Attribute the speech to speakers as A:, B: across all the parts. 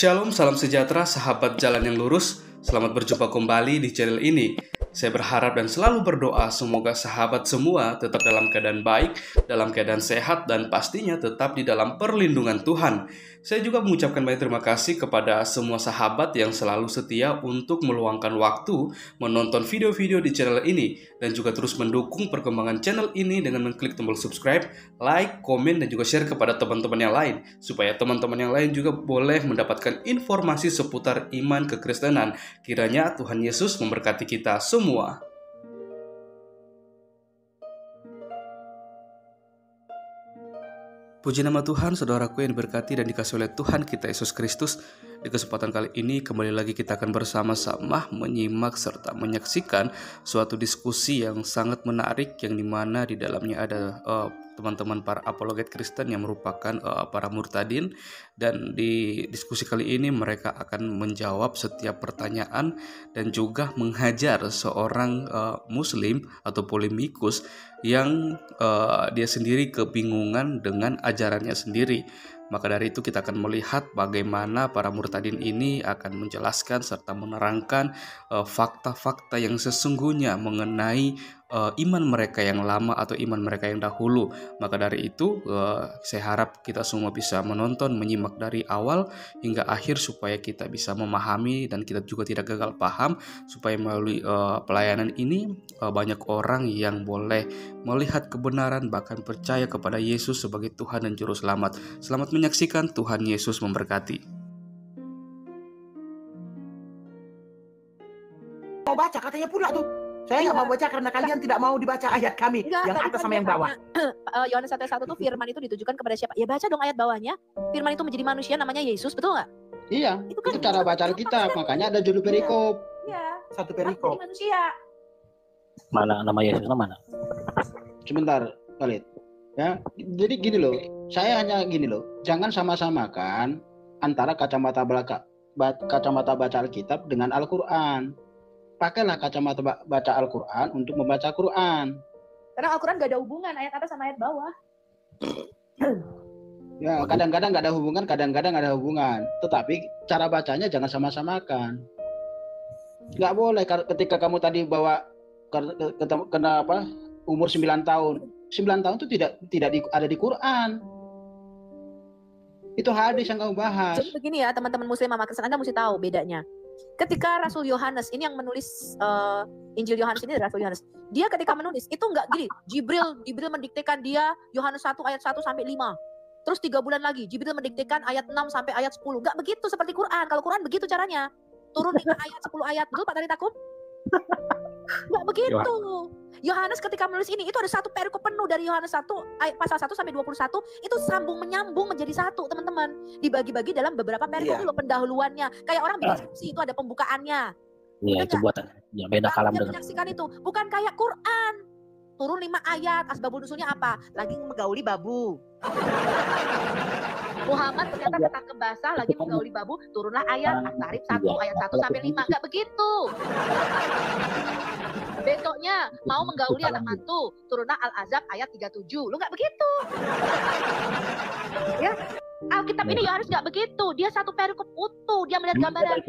A: Shalom, salam sejahtera, sahabat jalan yang lurus. Selamat berjumpa kembali di channel ini. Saya berharap dan selalu berdoa semoga sahabat semua tetap dalam keadaan baik, dalam keadaan sehat, dan pastinya tetap di dalam perlindungan Tuhan. Saya juga mengucapkan banyak terima kasih kepada semua sahabat yang selalu setia untuk meluangkan waktu menonton video-video di channel ini dan juga terus mendukung perkembangan channel ini dengan mengklik tombol subscribe, like, komen, dan juga share kepada teman-teman yang lain supaya teman-teman yang lain juga boleh mendapatkan informasi seputar iman kekristenan. Kiranya Tuhan Yesus memberkati kita semua. Puji nama Tuhan, saudaraku yang diberkati dan dikasih oleh Tuhan kita Yesus Kristus. Di kesempatan kali ini kembali lagi kita akan bersama-sama menyimak serta menyaksikan suatu diskusi yang sangat menarik yang di mana di dalamnya ada uh, teman-teman para apologet Kristen yang merupakan uh, para murtadin. Dan di diskusi kali ini mereka akan menjawab setiap pertanyaan dan juga menghajar seorang uh, muslim atau polemikus yang uh, dia sendiri kebingungan dengan ajarannya sendiri. Maka dari itu kita akan melihat bagaimana para murtadin ini akan menjelaskan serta menerangkan fakta-fakta uh, yang sesungguhnya mengenai uh, iman mereka yang lama atau iman mereka yang dahulu. Maka dari itu uh, saya harap kita semua bisa menonton, menyimak dari awal hingga akhir supaya kita bisa memahami dan kita juga tidak gagal paham supaya melalui uh, pelayanan ini uh, banyak orang yang boleh melihat kebenaran bahkan percaya kepada Yesus sebagai Tuhan dan juru selamat. Selamat menyaksikan Tuhan Yesus memberkati.
B: Baca katanya pula tuh. Saya nggak
C: Iya.
B: mau baca karena kalian tidak mau dibaca ayat kami
C: Enggak,
B: yang atas
C: kan
B: sama
C: dia
B: yang bawah.
C: eh, Yohanes 1 ayat 1 tuh firman itu ditujukan kepada siapa? Ya baca dong ayat bawahnya. Firman itu menjadi manusia namanya Yesus, betul nggak?
D: Iya,
C: Itu
D: itu,
C: kan
D: cara baca Alkitab, makanya ada judul perikop.
C: Iya.
B: Satu perikop.
C: manusia.
E: mana nama Yesusnya mana?
D: Sebentar, Khalid. Ya, jadi gini loh, saya hanya gini loh, jangan sama-samakan antara kacamata belaka, ba- kacamata baca Alkitab dengan Al-Quran. Pakailah kacamata ba- baca Al-Quran untuk membaca Quran.
C: Karena Al-Quran gak ada hubungan ayat atas sama ayat bawah.
D: Ya, kadang-kadang nggak ada hubungan, kadang-kadang ada hubungan. Tetapi cara bacanya jangan sama-samakan. Nggak boleh ketika kamu tadi bawa kar- ke- ketemu- kena apa umur 9 tahun. 9 tahun itu tidak tidak di- ada di Quran. Itu hadis yang kamu bahas.
C: Jadi begini ya teman-teman muslim sama Kristen Anda mesti tahu bedanya. Ketika Rasul Yohanes ini yang menulis eh, Injil Yohanes ini Rasul Yohanes. Dia ketika menulis itu enggak gini, Jibril Jibril mendiktekan dia Yohanes 1 ayat 1 sampai 5. Terus tiga bulan lagi Jibril mendiktekan ayat 6 sampai ayat 10. Enggak begitu seperti Quran. Kalau Quran begitu caranya. Turun 5 ayat 10 ayat. Betul Pak Tari Takub? Enggak begitu. Yohanes ketika menulis ini itu ada satu perikop penuh dari Yohanes 1 ayat pasal 1 sampai 21 itu sambung menyambung menjadi satu teman-teman. Dibagi-bagi dalam beberapa perikop
B: Iya.
C: dulu pendahuluannya. Kayak orang bikin skripsi itu ada pembukaannya.
E: Iya, itu buatan. Ya beda kalam dengan
C: menyaksikan itu. Bukan kayak Quran. Turun lima ayat asbabun nusulnya apa? Lagi menggauli babu Muhammad ternyata ketangkep basah lagi menggauli babu turunlah ayat At-Tarif 1 ayat 1 sampai 5 enggak begitu. Besoknya mau menggauli anak mantu turunlah Al-Azab ayat 37 lu nggak begitu. Ya. Alkitab ini Yohanes nggak begitu. Dia satu perikop utuh dia melihat gambaran.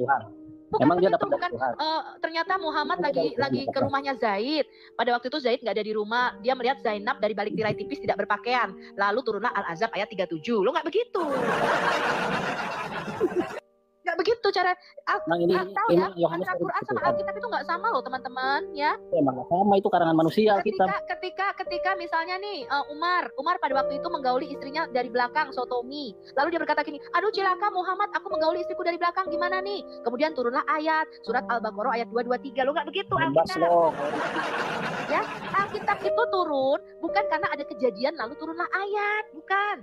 C: Bukan
E: Emang dia
C: begitu
E: dari
C: bukan. Eh, ternyata Muhammad lagi lagi ke rumahnya Zaid. Pada waktu itu Zaid nggak ada di rumah. Dia melihat Zainab dari balik tirai tipis tidak berpakaian. Lalu turunlah Al-Azab ayat 37. Lo nggak begitu. Nggak begitu cara Al-
E: Emang ini
C: tahu ya,
E: emang
C: antara Quran sama
E: Tuhan.
C: Alkitab itu nggak sama loh teman-teman ya.
E: Emang nggak sama itu karangan manusia kita.
C: Ketika ketika ketika misalnya nih eh, Umar, Umar pada waktu itu menggauli istrinya dari belakang sotomi. Lalu dia berkata gini, "Aduh celaka Muhammad, aku menggauli istriku dari belakang gimana nih?" Kemudian turunlah ayat surat Al-Baqarah ayat 223. Lo nggak begitu Alkitab.
E: loh.
C: Alkitab itu turun bukan karena ada kejadian lalu turunlah ayat, bukan.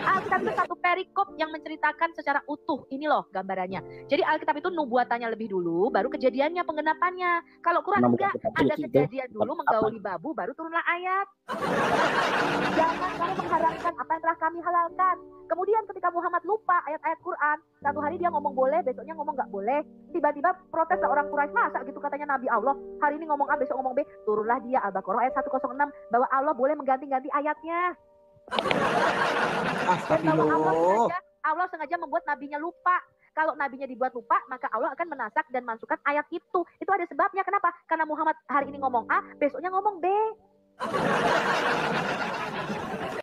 C: Alkitab itu satu perikop yang menceritakan secara utuh. Ini loh gambarannya. Jadi Alkitab itu nubuatannya lebih dulu, baru kejadiannya penggenapannya. Kalau Quran
E: Emang
C: enggak, ada kejadian dulu menggauli babu, baru turunlah ayat. Jangan kamu mengharamkan apa yang telah kami halalkan. Kemudian ketika Muhammad lupa ayat-ayat Quran, satu hari dia ngomong boleh, besoknya ngomong nggak boleh. Tiba-tiba protes lah orang Quraisy, masa gitu katanya Nabi Allah. Hari ini ngomong A, besok ngomong B. Turunlah dia Al-Baqarah ayat 106 bahwa Allah boleh mengganti-ganti ayatnya. Dan bahwa Allah
B: Astagfirullah.
C: Allah sengaja membuat nabinya lupa. Kalau nabinya dibuat lupa, maka Allah akan menasak dan masukkan ayat itu. Itu ada sebabnya. Kenapa? Karena Muhammad hari ini ngomong A, besoknya ngomong B.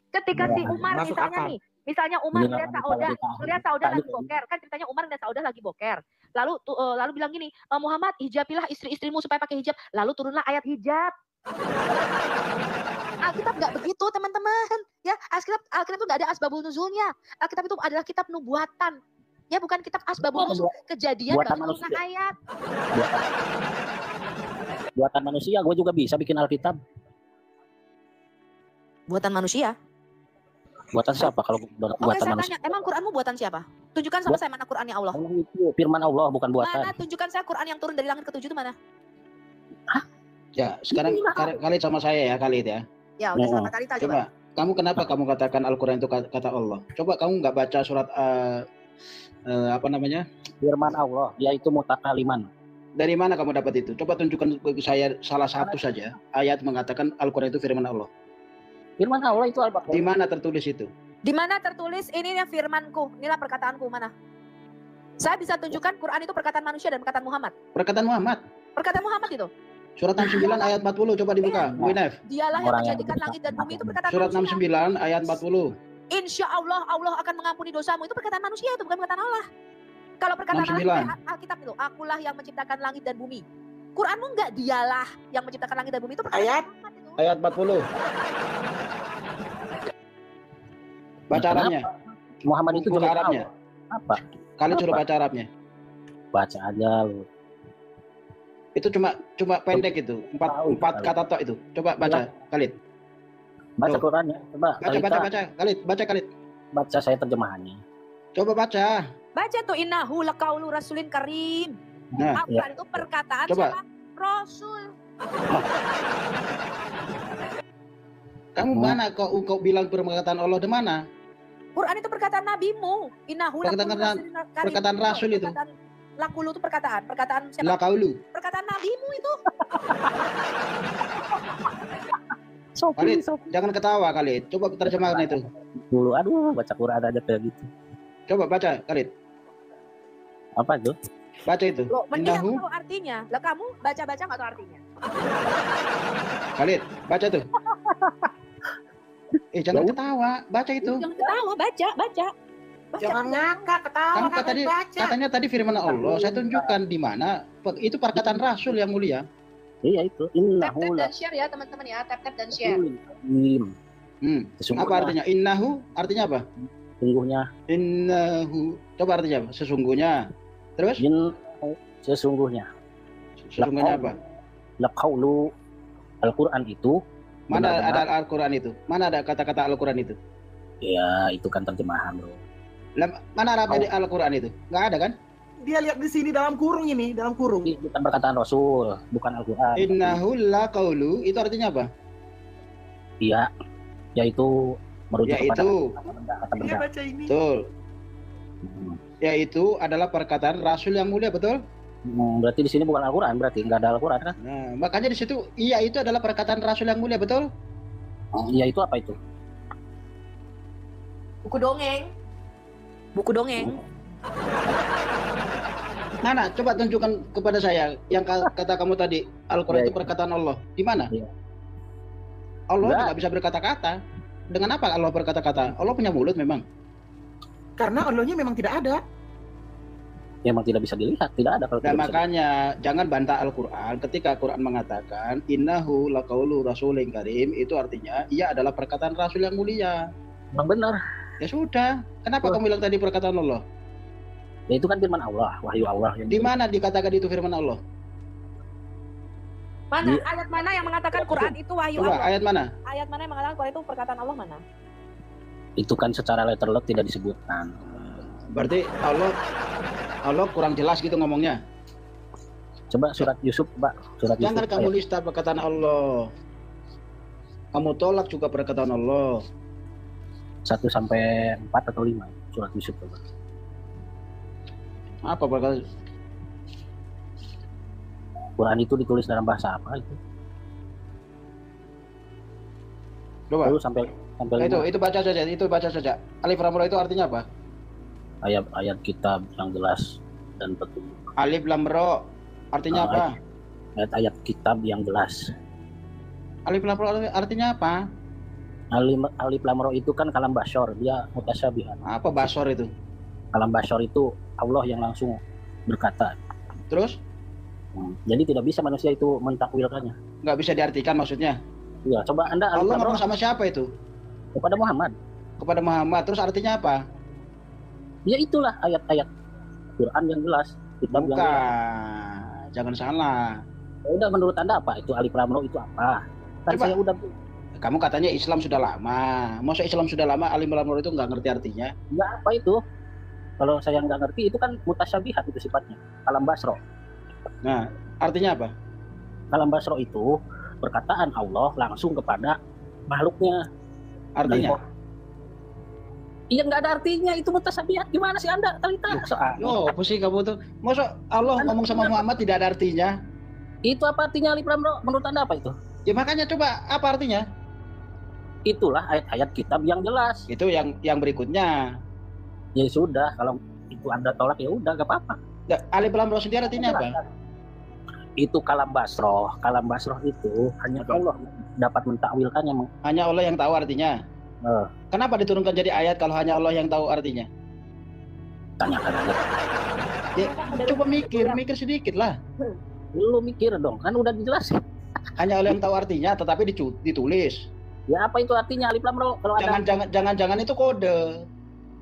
C: Ketika si Umar
B: Masuk
C: misalnya
B: akal.
C: nih, misalnya Umar
E: Iya,
C: melihat Saudah, melihat Saudah lagi boker, kan ceritanya Umar dan Saudah lagi boker. Lalu tu, eh, lalu bilang gini, "Eh, Muhammad hijabilah istri-istrimu supaya pakai hijab. Lalu turunlah ayat hijab. Alkitab nggak begitu teman-teman. Ya, Alkitab Alkitab itu nggak ada asbabul nuzulnya. Alkitab itu adalah kitab nubuatan. Ya bukan kitab asbabul nuzul. Kejadian
E: buatan manusia.
C: ayat.
E: Buatan manusia, gue juga bisa bikin Alkitab.
C: Buatan manusia.
E: Buatan siapa kalau buatan
C: Oke, saya
E: manusia?
C: tanya, emang Quranmu buatan siapa? Tunjukkan sama
E: Buat-
C: saya mana Qurannya Allah.
E: Allah itu firman Allah bukan buatan.
C: Mana tunjukkan saya Quran yang turun dari langit ketujuh itu mana?
D: Ya, sekarang Kal- Khalid sama saya ya, Khalid ya.
C: Ya, udah
E: Oh,
C: sama Talita coba.
D: Coba, kamu kenapa kamu katakan Al-Quran itu kata Allah? Coba kamu nggak baca surat eh, eh, apa namanya?
E: Firman Allah, yaitu mutakaliman.
D: Dari mana kamu dapat itu? Coba tunjukkan ke saya salah satu saja ayat mengatakan Al-Quran itu firman Allah.
E: Firman Allah itu
D: Di
E: Al-Baqarah.
D: mana tertulis itu?
C: Di mana tertulis ini yang firmanku, inilah perkataanku mana? Saya bisa tunjukkan Quran itu perkataan manusia dan perkataan Muhammad.
D: Perkataan Muhammad.
C: Perkataan Muhammad itu.
D: Surat 69 ayat 40 coba dibuka. Bu Inef.
C: Dialah yang menjadikan langit dan bumi itu perkataan
D: Surat
C: manusia.
D: 69 ayat 40.
C: Insya Allah Allah akan mengampuni dosamu itu perkataan manusia itu bukan perkataan Allah. Kalau perkataan Allah
D: 69.
C: itu Al- Alkitab itu, akulah yang menciptakan langit dan bumi. Quranmu enggak dialah yang menciptakan langit dan bumi itu perkataan
B: Ayat?
C: Muhammad itu.
D: Ayat 40. Baca? Arabnya.
E: Muhammad itu
D: Buka
E: juga
D: Arabnya.
E: Apa?
D: Kalian suruh baca Arabnya.
E: Baca aja lu.
D: Itu cuma cuma pendek itu. Empat,
E: Tahu,
D: empat
E: tahu.
D: kata tok itu. Coba baca Khalid.
E: Baca
D: Tuh.
E: Qurannya. Coba.
D: Baca
E: Talita,
D: baca baca. Khalid, baca Khalid.
E: baca saya terjemahannya.
D: Coba baca.
C: Baca tuh innahu laqaulu rasulin karim.
D: Nah,
C: Al-Quran itu perkataan
D: Coba.
C: siapa? Rasul.
D: kamu
E: Hmm.
D: mana kok kau bilang perkataan Allah di mana?
C: Quran itu perkataan nabimu. Innahu
D: Perkataan
C: laqaulu
D: ra-
C: rasulin karim.
D: perkataan rasul itu.
C: Perkataan Lakulu itu perkataan, perkataan siapa?
D: La kaulu.
C: Perkataan nabimu itu.
D: Khalid, jangan ketawa Khalid. Coba terjemahkan itu.
E: Dulu, aduh, baca Quran aja kayak gitu.
D: Coba baca Khalid.
E: Apa itu?
D: Baca itu.
C: Loh, men-
D: Innahu.
C: tahu artinya. Lah kamu baca-baca nggak tahu artinya.
D: Khalid, baca tuh. Eh jangan ketawa, baca itu.
C: Jangan ketawa, baca, baca. Baca.
B: Jangan ngakak, ketawa,
D: Kamu
B: kan
D: tadi
B: baca.
D: katanya tadi firman Allah. Saya tunjukkan di mana itu perkataan Rasul yang mulia.
E: Iya itu.
C: Tap tap
E: Innahu
C: dan share ya teman-teman ya, tap tap dan share.
E: lakum.
D: Hmm. Apa artinya? Innahu artinya apa?
E: Sesungguhnya,
D: Innahu. Coba artinya apa? Sesungguhnya. Terus
E: in sesungguhnya.
D: sesungguhnya apa?
E: Laqaulu Al-Quran itu
D: Mana ada Al-Quran itu? Mana ada kata-kata Al-Quran itu?
E: ya itu kan terjemahan bro.
D: Lah, Mana ada di Al-Quran itu? Nggak ada kan?
B: Dia lihat di sini dalam kurung ini, dalam kurung.
E: Ini bukan perkataan Rasul, bukan Al-Quran.
D: Innahu la qaulu itu artinya apa?
E: Iya, yaitu merujuk kepada
D: Yaitu,
E: kata-benda.
B: Dia
E: kata-benda.
B: baca ini.
D: betul.
E: Hmm.
D: Yaitu adalah perkataan Rasul yang mulia, betul?
E: Hmm, berarti di sini bukan Al-Quran, berarti nggak ada Al-Quran kan?
D: Nah, makanya di situ iya itu adalah perkataan Rasul yang mulia, betul?
E: Oh, Iya itu apa itu?
C: Buku dongeng. Buku dongeng.
D: Mana? Coba tunjukkan kepada saya yang ka- kata kamu tadi Al-Quran
E: Ya,
D: itu perkataan Allah. Di mana?
E: Iya.
D: Allah
E: Nggak.
D: tidak bisa berkata-kata. Dengan apa Allah berkata-kata? Allah punya mulut memang.
B: Karena Allahnya memang tidak ada.
E: Memang tidak bisa dilihat, tidak ada kalau
D: Dan
E: tidak bisa
D: makanya jangan bantah Al-Quran ketika Al-Quran mengatakan innahu laqaulu rasulin karim itu artinya ia adalah perkataan Rasul yang mulia.
E: Memang benar.
D: Ya sudah. Kenapa
E: Oh.
D: kamu bilang tadi perkataan Allah?
E: Ya itu kan firman Allah, wahyu Allah. Yang
D: Di mana dikatakan itu firman Allah?
C: Mana
E: Di-
C: ayat mana yang mengatakan Quran itu wahyu
D: Coba
C: Allah?
D: ayat mana?
C: Ayat mana yang mengatakan Quran itu perkataan Allah mana?
E: Itu kan secara letterlock tidak disebutkan.
D: Berarti Allah Allah kurang jelas gitu ngomongnya.
E: Coba surat Yusuf, Pak. Surat
D: Jangan
E: Yusuf.
D: kamu
E: ayat-
D: lista perkataan Allah. Kamu tolak juga perkataan Allah.
E: 1 sampai 4 atau 5 surat Yusuf coba.
D: Apa perkataan?
E: Quran itu ditulis dalam bahasa apa itu?
D: Coba.
E: Lalu sampai sampai
D: Nah, itu itu baca saja, itu baca saja. Alif lam itu artinya apa?
E: ayat-ayat kitab yang jelas dan petunjuk.
D: Alif lam. Artinya
E: Ah,
D: apa?
E: Ayat-ayat kitab yang jelas.
D: Alif lam artinya apa?
E: Alif, alif lam ra itu kan kalam basyor, dia mutasyabihan.
D: Apa basor itu?
E: Kalam basyor itu Allah yang langsung berkata.
D: Terus
E: Hmm, Jadi tidak bisa manusia itu mentakwilkannya.
D: nggak bisa diartikan maksudnya.
E: Ya, coba Anda
D: Allah ngomong sama siapa itu?
E: kepada Muhammad.
D: Kepada Muhammad. Terus artinya apa?
E: Ya itulah ayat-ayat Quran yang jelas, kitab yang jelas.
D: Bukan. Jangan salah.
E: Ya udah menurut Anda apa itu alif lam ra itu apa? Kan
D: Coba.
E: saya udah
D: Kamu katanya Islam sudah lama. Masa Islam sudah lama Alif lam ro itu nggak ngerti artinya?
E: Enggak apa itu? Kalau saya nggak ngerti itu kan mutasyabihat itu sifatnya. Kalam basro.
D: Nah, artinya apa?
E: Kalam basro itu perkataan Allah langsung kepada makhluknya.
D: Artinya?
E: Iya nggak ada artinya itu mutasyabihat. Gimana sih Anda Talita? Soal
D: Yo, apa sih kamu tuh? Masa Allah ngomong sama Muhammad tidak ada artinya?
E: itu apa artinya alif lam ra? Menurut Anda apa itu?
D: Ya makanya coba apa artinya?
E: Itulah ayat-ayat kitab yang jelas.
D: Itu yang yang berikutnya.
E: Ya sudah kalau itu Anda tolak ya udah gak apa-apa.
D: Alif lam ro sendiri artinya apa?
E: Itu kalam basroh. Kalam basroh itu hanya? Allah dapat mentakwilkannya.
D: Hanya Allah yang tahu artinya.
E: Eh.
D: Kenapa diturunkan jadi ayat kalau hanya Allah yang tahu artinya?
E: Tanyakan aja.
D: Coba mikir, mikir sedikit lah.
E: Lu mikir dong, kan udah dijelasin.
D: Hanya Allah yang tahu artinya, tetapi ditulis.
E: Ya apa itu artinya alif lam ra? Kalau ada
D: Jangan jangan jangan jangan itu kode.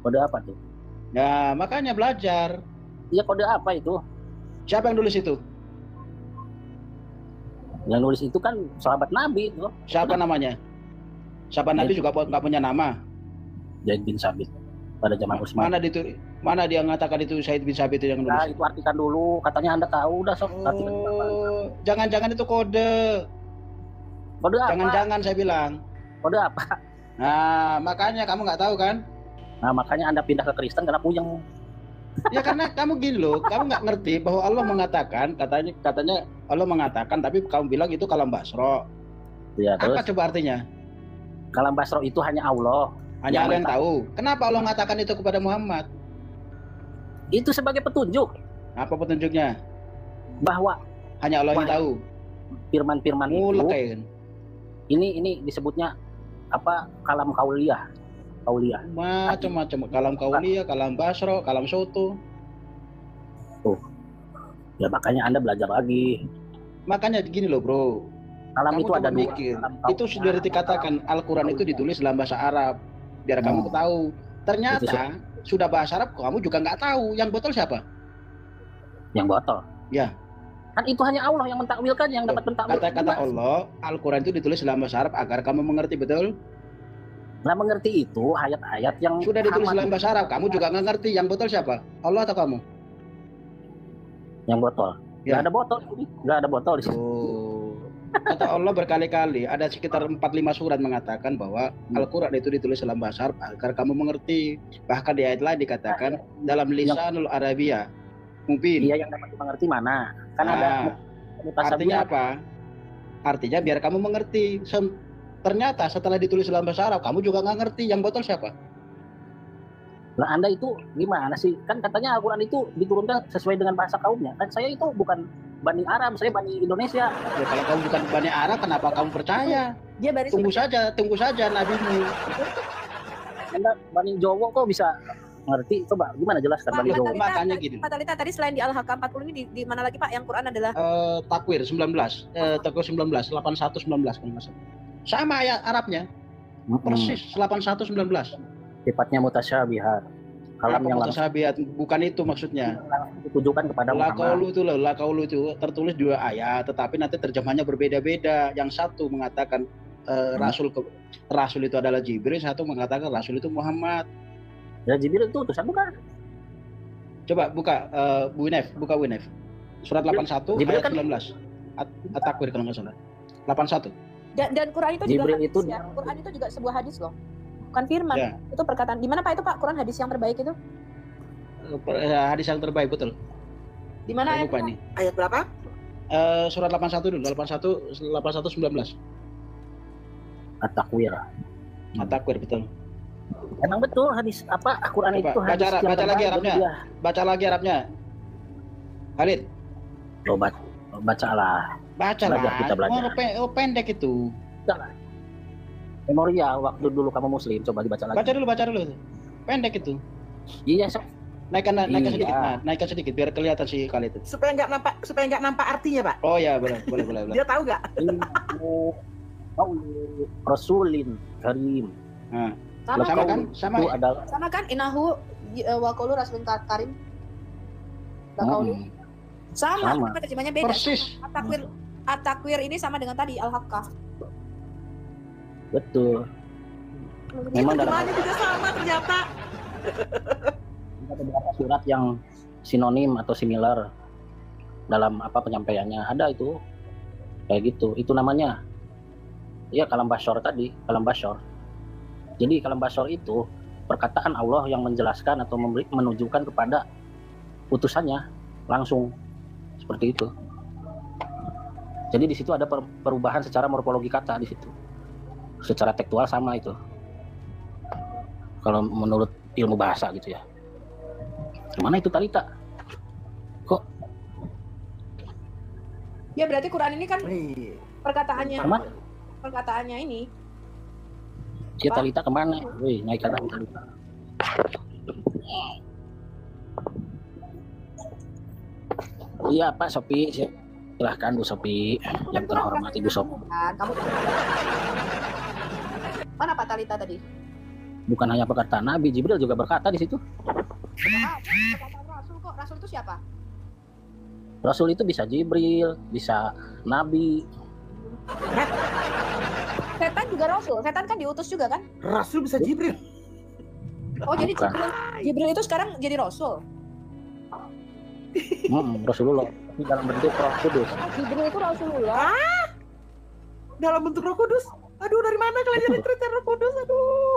E: kode apa tuh?
D: Nah, makanya belajar.
E: Ya kode apa itu?
D: Siapa yang nulis itu?
E: Yang nulis itu kan sahabat Nabi itu,
D: Siapa namanya? Siapa Nabi juga nggak punya nama.
E: Zaid bin Sabit pada zaman Utsman.
D: Mana itu? Mana dia mengatakan itu Said bin Sabit itu yang
E: Nah,
D: nulis?
E: itu artikan dulu. Katanya Anda tahu udah sok?
D: Oh, jangan-jangan itu kode.
E: Kode apa?
D: Jangan-jangan saya bilang.
E: Kode apa?
D: Nah, makanya kamu nggak tahu kan?
E: Nah, makanya Anda pindah ke Kristen karena puyeng.
D: Ya karena kamu gini loh, kamu nggak ngerti bahwa Allah mengatakan katanya katanya Allah mengatakan tapi kamu bilang itu kalam basro.
E: Ya, terus
D: Apa coba artinya?
E: kalam basro itu hanya Allah.
D: Hanya
E: Yang
D: Allah yang
E: tahu.
D: Kenapa Allah mengatakan itu kepada Muhammad?
E: Itu sebagai petunjuk
D: Apa petunjuknya?
E: bahwa
D: Hanya Allah yang tahu.
E: firman-firman itu ini ini disebutnya apa? Kalam kauliyah. Kauliyah.
D: Macam-macam kalam kauliyah, kalam basro, kalam soto.
E: Ya makanya Anda belajar lagi.
D: Makanya gini loh, Bro.
E: Kalam
D: Kamu
E: itu ada
D: mikir. Itu sudah dikatakan Al-Qur'an itu ditulis dalam bahasa Arab. Biar kamu
E: Hmm.
D: tahu.
E: Itu
D: Ternyata sudah bahasa Arab kamu juga nggak tahu. Yang botol siapa?
E: yang botol.
D: Ya.
E: Kan itu hanya Allah yang mentakwilkan, yang dapat mentakwilkan.
D: Kata-kata Allah, Al-Quran itu ditulis dalam bahasa Arab agar kamu mengerti betul.
E: Nah mengerti itu ayat-ayat yang
D: Sudah ditulis dalam bahasa Arab, kamu juga nggak ngerti. Yang botol siapa? Allah atau kamu?
E: yang botol.
D: Ya.
E: Nggak ada botol. Nggak ada botol di sini.
D: Oh. Kata Allah berkali-kali, ada sekitar 4-5 surat mengatakan bahwa Al-Quran itu ditulis dalam bahasa Arab agar kamu mengerti. Bahkan di ayat lain dikatakan dalam lisanul Arabia. Mungkin.
E: Iya yang dapat dimengerti mana? Kan ada
D: Nah,
E: mutasabiyah.
D: artinya apa? Artinya biar kamu mengerti. Sem- Ternyata setelah ditulis dalam bahasa Arab, kamu juga nggak ngerti. Yang botol siapa?
E: Lah Anda itu gimana sih? Kan katanya Al-Quran itu diturunkan sesuai dengan bahasa kaumnya. Kan saya itu bukan Bani Arab, saya Bani Indonesia.
D: Ya, kalau kamu bukan Bani Arab, kenapa kamu percaya?
C: Dia baris
D: Tunggu saja, tunggu saja nabimu.
E: Anda Bani Jowo kok bisa ngerti? Coba gimana jelaskan Bani
C: Pak? Talita,
D: Makanya gini.
C: Pak Talita tadi selain di Al-Hakam 40 ini di, di mana lagi Pak yang Quran adalah
D: Eh, takwir 19, eh, takwir 19, 81 19 kalau nggak salah. Sama ayat Arabnya,
E: Mm-mm.
D: persis 81 19.
E: Sifatnya mutasyabihat. Kalam yang langsung
D: mutasabihat? Bukan itu maksudnya.
E: ditujukan kepada
D: La kaulu itu loh, la kaulu itu tertulis dua ayat, tetapi nanti terjemahnya berbeda-beda. Yang satu mengatakan eh,
E: Hmm.
D: rasul ke, rasul itu adalah Jibril, satu mengatakan rasul itu Muhammad.
E: Ya Jibril itu utusan bukan?
D: Coba buka eh, Bu Winef, buka Winef. Surat 81
E: Jibril
D: ayat
E: kan-
D: 19. At, At-Takwir kalau nggak salah. 81.
C: dan, dan Quran itu
E: Jibril
C: juga hadis
E: itu-
C: ya. Quran itu juga sebuah hadis loh. Bukan firman.
D: Ya.
C: Itu perkataan. Di mana Pak itu Pak Quran hadis yang terbaik itu?
D: Eh, eh, hadis yang terbaik betul.
C: Di mana ayat
D: lupa ini.
B: Ayat berapa?
D: Eh, surat 81 dulu, 81 81 19.
E: At-Takwir.
D: At-Takwir betul.
E: Emang betul hadis apa Al-Quran
D: Coba,
E: itu
D: baca
E: hadis yang
D: baca lagi Arabnya.
E: dia.
D: Baca lagi Arabnya. Khalid,
E: Coba bacalah
D: baca
E: Belajar,
D: lah.
E: kita belajar.
D: Oh, pe- oh, pendek itu.
E: memorial waktu dulu kamu muslim coba dibaca lagi.
D: Baca dulu, baca dulu. Pendek itu.
E: Iya, so,
D: Naikkan naikkan
E: Iya.
D: sedikit, nah, naikkan sedikit biar kelihatan si Khalid itu.
B: Supaya nggak nampak supaya nggak nampak artinya, Pak.
D: Oh ya, boleh, boleh, boleh, boleh.
B: Dia tahu nggak?
E: Rasulin Karim.
C: Sama,
D: Sama
C: kan?
D: kan? Sama.
E: Itu adalah
C: Sama kan inahu eh, wa qaulu rasulun ka- karim. Wa qaulu.
E: Hmm,
C: Sama,
E: Sama.
C: terjemahnya beda.
D: Persis.
C: Atakwir atakwir ini sama dengan tadi al-haqqah.
E: betul.
B: Ini
E: Memang dalam
B: terjemahannya juga sama ternyata.
E: ada beberapa surat yang sinonim atau similar dalam apa penyampaiannya ada itu kayak gitu itu namanya ya kalam basyor tadi kalam basyor jadi kalam basyor itu perkataan Allah yang menjelaskan atau memberi, menunjukkan kepada utusannya langsung. Seperti itu. Jadi di situ ada per- perubahan secara morfologi kata di situ. Secara tekstual sama itu. Kalau menurut ilmu bahasa gitu ya. Mana itu Talita?
C: Ya berarti Quran ini kan perkataannya perkataannya ini Apa?
E: Talita ke mana? Wih, naikkan lagi Talita. Iya Pak Sopi, silahkan Bu Sopi yang terhormat Ibu Sopi.
C: kamu Mana Pak Talita tadi?
E: Bukan hanya perkataan Nabi, Jibril juga berkata di situ.
C: Rasul kok. Rasul itu siapa?
E: Rasul itu bisa Jibril, bisa Nabi.
C: Setan juga Rasul. Setan kan diutus juga kan?
B: Rasul bisa Jibril.
C: Oh jadi. Jibril, Jibril itu sekarang jadi Rasul.
E: Hmm, Rasulullah ini dalam bentuk Roh Kudus.
C: Jibril itu Rasulullah.
B: Dalam bentuk Roh Kudus. Aduh, dari mana kalian jadi cerita Roh Kudus? Aduh.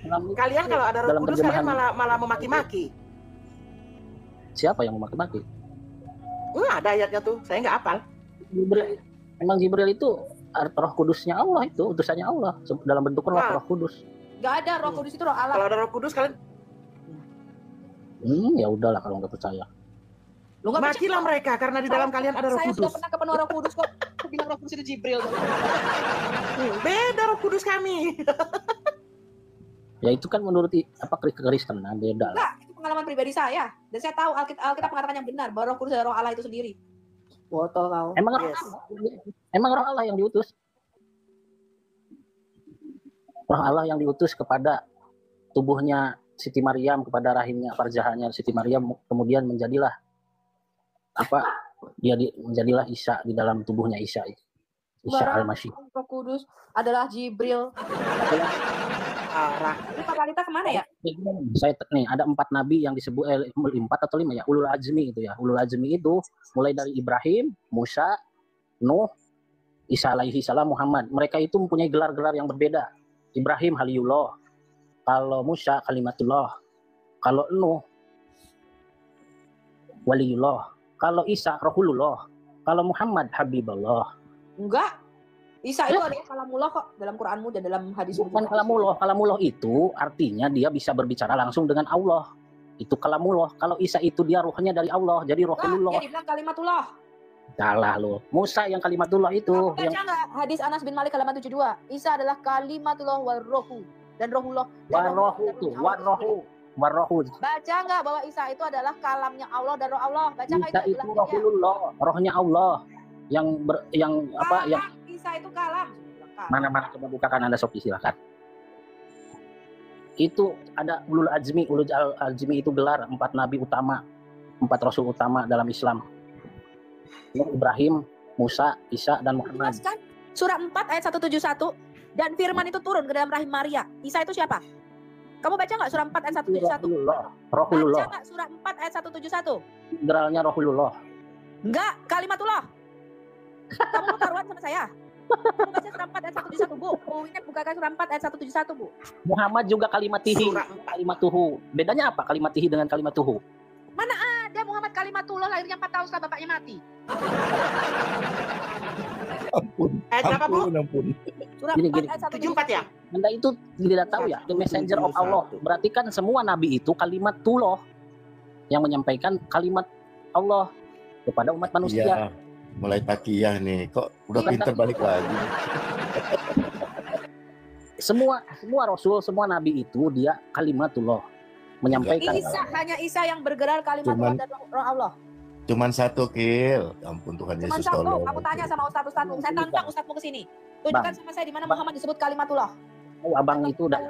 E: Dalam-
B: Kalian kalau ada Roh Kudus kalian malah malah memaki-maki.
E: Siapa yang memaki-maki?
B: Hmm, ada ayatnya tuh. Saya nggak hafal.
E: Jibril. Memang Jibril itu Roh Kudusnya Allah itu, utusannya Allah dalam bentuk roh,
B: Nah.
E: roh Kudus.
C: Gak ada Roh Kudus itu Roh
B: Kalau
C: Allah.
B: ada Roh Kudus kalian
E: Hmm, ya udahlah kalau nggak percaya.
C: Lu nggak
B: makilah mereka karena di dalam kalian ada Roh
C: Saya sudah
B: Kudus.
C: pernah ke penuh Roh Kudus kok. Aku bilang Roh Kudus itu Jibril.
B: Beda Roh Kudus kami.
E: Ya itu kan menurut apa kri- kekristenan beda lah.
C: Enggak, itu pengalaman pribadi saya. Dan saya tahu Alkitab, Alkitab mengatakan yang benar bahwa Roh Kudus adalah Roh Allah itu sendiri. Botol kau.
E: Emang roh
B: Yes.
E: Allah, emang roh Allah yang diutus. Roh Allah yang diutus kepada tubuhnya Siti Maryam kepada rahimnya farjahannya Siti Maryam kemudian menjadilah apa dia di- menjadilah Isa di dalam tubuhnya Isa itu. Isa al-Masih.
C: Roh Kudus adalah Jibril.
B: Arah.
C: Ini ke mana ya?
E: Ya? Saya nih ada empat nabi yang disebut eh, empat atau lima ya ulul azmi itu ya ulul azmi itu mulai dari Ibrahim, Musa, Nuh, Isa alaihi salam, Muhammad. Mereka itu mempunyai gelar-gelar yang berbeda. Ibrahim Haliyullah, kalau Musa Kalimatullah, kalau Nuh Waliullah, kalau Isa Rohulullah, kalau Muhammad Habibullah.
C: Enggak. Isa itu adalah kalamullah kok dalam Quranmu dan dalam hadismu.
E: Bukan kalamullah. Kalamullah itu artinya dia bisa berbicara langsung dengan Allah. Itu kalamullah. Kalau Isa itu dia ruhnya dari Allah, jadi
C: Ah,
E: rohulullah.
C: dia dibilang kalimatullah.
E: Salah lo. Musa yang kalimatullah itu
C: Kamu
E: yang
C: hadis Anas bin Malik halaman 72? Isa adalah kalimatullah wa rohu dan rohullah. rohnya Allah itu
E: warohu.
C: sendiri. Baca nggak bahwa Isa itu adalah kalamnya Allah dan roh Allah? Baca nggak
E: Isa
C: itu
E: itu
C: adalah dia?
E: rohulullah, rohnya Allah yang ber, yang apa yang
C: Kalam, Isa itu kalam. Kalam.
E: mana mana coba bukakan anda Sofi silakan. Itu ada ulul azmi, ulul azmi itu gelar empat nabi utama, empat rasul utama dalam Islam. Ibrahim, Musa, Isa dan Muhammad.
C: Jelaskan surah 4 ayat 171 dan firman itu turun ke dalam rahim Maria. Isa itu siapa? Kamu baca nggak surah 4 ayat 171?
E: Rohulullah,
C: Baca
E: rohulullah,
C: nggak surah 4 ayat 171?
E: generalnya rohulullah.
C: Enggak, kalimatullah. Kamu mau taruhan sama saya? Kamu baca surah 4 ayat 171, Bu. Mau ingat bukakan surah 4 ayat 171, Bu.
E: Muhammad juga kalimatihi,
B: Surah 4.
E: kalimatuhu. Bedanya apa kalimatihi dengan kalimatuhu?
C: Ada ada Muhammad Kalimatullah lahirnya 4 tahun setelah bapaknya mati.
F: Ampun.
B: Ayat berapa, Bu?
F: Ampun, ampun.
C: Surah
E: Gini,
C: 4
E: gini.
C: ayat 1
B: 74 ya?
E: Anda itu tidak tahu ya, the messenger of Allah. Berarti kan semua nabi itu kalimatullah yang menyampaikan kalimat Allah kepada umat manusia.
F: Iya. Mulai takiyah nih. Kok udah
E: Iya,
F: pinter balik lagi.
E: Semua semua rasul, semua nabi itu dia kalimatullah menyampaikan.
C: Isa hanya Isa yang bergerak kalimat
F: Cuman-
C: Allah dan roh Allah.
F: Cuman satu kill. Ya Ampun Tuhan
C: Cuma
F: Yesus
C: satu,
F: tolong.
C: kamu tanya sama ustadz ustadzmu. Saya tantang ustadzmu ke sini. Tunjukkan sama saya di mana Muhammad disebut kalimatullah.
E: Oh, abang itu udah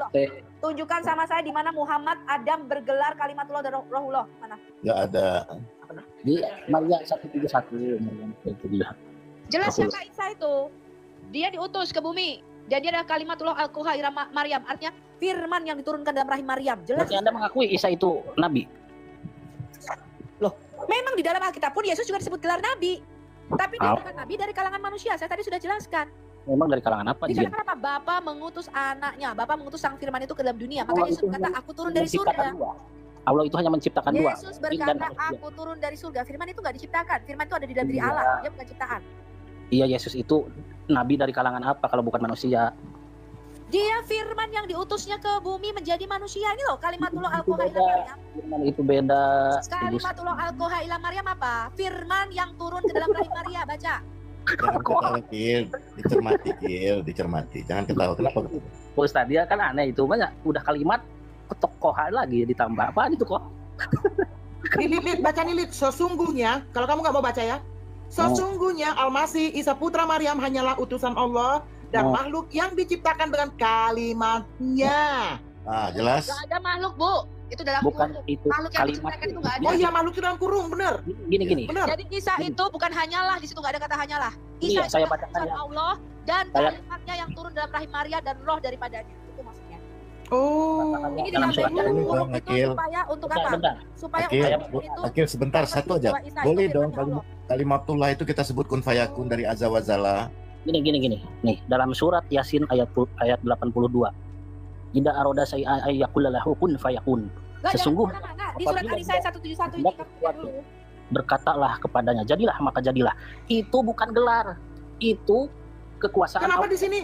C: Tunjukkan sama saya di mana Muhammad Adam bergelar kalimatullah dan roh- rohullah. Mana?
F: Nggak ada.
E: di Maria 131 Maryam itu dia.
C: Jelas siapa Isa itu? Dia diutus ke bumi. Dan dia adalah kalimatullah al-Quhaira Maryam. Artinya firman yang diturunkan dalam rahim Maryam. Jelas.
E: Berarti Anda mengakui Isa itu nabi.
C: Memang di dalam Alkitab pun Yesus juga disebut gelar nabi. Tapi dia bukan nabi dari kalangan manusia. Saya tadi sudah jelaskan.
E: Memang dari kalangan apa dia?
C: Dikatakan apa? Bapa mengutus anaknya. Bapa mengutus sang firman itu ke dalam dunia. Makanya Yesus berkata, aku turun dari surga.
E: dua. Allah itu hanya menciptakan dua.
C: Yesus berkata, aku turun dari surga. Firman itu nggak diciptakan. Firman itu ada di dalam diri
E: Iya.
C: Allah. Dia bukan ciptaan.
E: Iya Yesus itu nabi dari kalangan apa kalau bukan manusia?
C: Dia firman yang diutusnya ke bumi menjadi manusia. Ini loh kalimatullah al-Quha ila. Maryam.
E: Firman itu beda.
C: Kalimatullah al-Quha ila Maryam apa? Firman yang turun ke dalam rahim Maria. Baca.
F: Jangan ketawa kill. Dicermati kill. Dicermati. Jangan ketawa. Kenapa?
E: Ustaz dia kan aneh itu banyak udah kalimat ketokohan lagi ditambah apa itu kok?
B: Lilit, baca nih, Lid. Sesungguhnya, kalau kamu nggak mau baca ya, sesungguhnya Al-Masih Isa Putra Maryam hanyalah utusan Allah dan
E: Oh.
B: makhluk yang diciptakan dengan kalimatnya.
F: Ah, jelas.
C: Gak ada makhluk, Bu. Itu dalam
E: Bukan
C: kurung.
E: itu
C: Makhluk yang
E: kalimat
C: diciptakan itu nggak ada.
B: Oh iya, makhluk itu dalam kurung, bener,
E: gini gini.
B: bener.
C: Jadi Isa itu bukan hanyalah di situ nggak ada kata hanyalah.
E: Iya,
C: Isa
E: saya
C: itu
E: baca
C: utusan
E: saya.
C: Allah dan
E: Saya-
C: kalimatnya yang turun dalam rahim Maria dan roh daripadanya. Itu maksudnya.
B: Oh,
C: Ini
E: Dalam
C: kurung itu
F: Akil.
C: supaya untuk
E: Bentar,
C: apa?
E: bentar.
C: Supaya
F: Akil,
C: untuk itu
F: Akil sebentar satu aja. Boleh dong kalimat kalimatullah itu kita sebut kun fayakun dari azza wa jalla.
E: Gini gini gini. Nih, dalam surat Yasin ayat ayat 82. Ida aroda saya ayakulallahu kun fayakun. Sesungguh-
C: ke mana-mana. Di surat
E: apabila
C: Al-Isai 171 ini dulu.
E: Berkatalah kepadanya, jadilah maka jadilah. Itu bukan gelar. Itu kekuasaan
B: kenapa
E: Allah.
B: di sini?